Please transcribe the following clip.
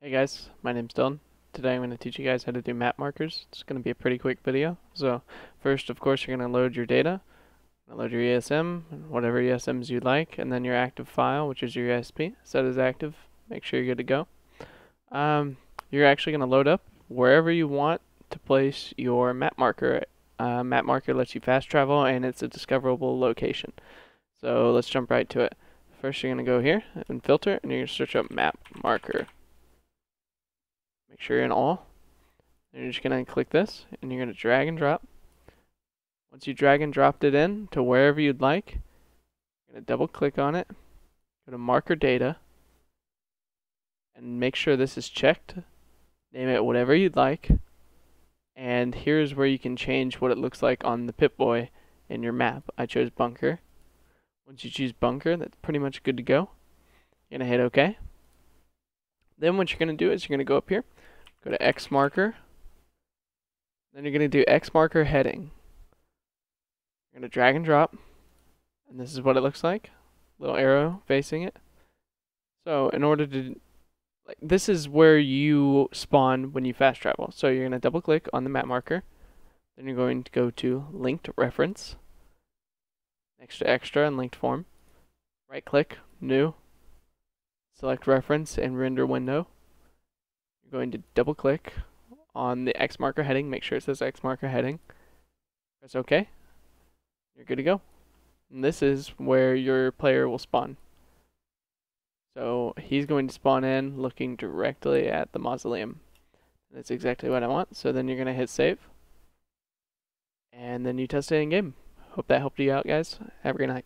Hey guys, my name's Dylan. Today I'm going to teach you guys how to do map markers. It's going to be a pretty quick video. So first, of course, you're going to load your data. Load your ESM, whatever ESMs you'd like, and then your active file, which is your ESP. Set as active. Make sure you're good to go. Um, you're actually going to load up wherever you want to place your map marker. Uh, map marker lets you fast travel, and it's a discoverable location. So let's jump right to it. First, you're going to go here and filter, and you're going to search up map marker. Make sure you're in all. And you're just going to click this, and you're going to drag and drop. Once you drag and dropped it in to wherever you'd like, you're going to double click on it, go to marker data, and make sure this is checked. Name it whatever you'd like. And here's where you can change what it looks like on the Pip-Boy in your map. I chose bunker. Once you choose bunker, that's pretty much good to go. You're going to hit OK. Then what you're going to do is you're going to go up here, go to X marker. Then you're going to do X marker heading. You're going to drag and drop. And this is what it looks like. Little arrow facing it. So in order to, like, this is where you spawn when you fast travel. So you're going to double click on the map marker. Then you're going to go to linked reference. Next to extra and linked form. Right click, new. Select reference and render window. You're going to double click on the X marker heading. Make sure it says X marker heading. Press OK you're good to go. And this is where your player will spawn. So he's going to spawn in looking directly at the mausoleum. That's exactly what I want. So then you're going to hit save. And then you test it in game. Hope that helped you out, guys. Have a great night.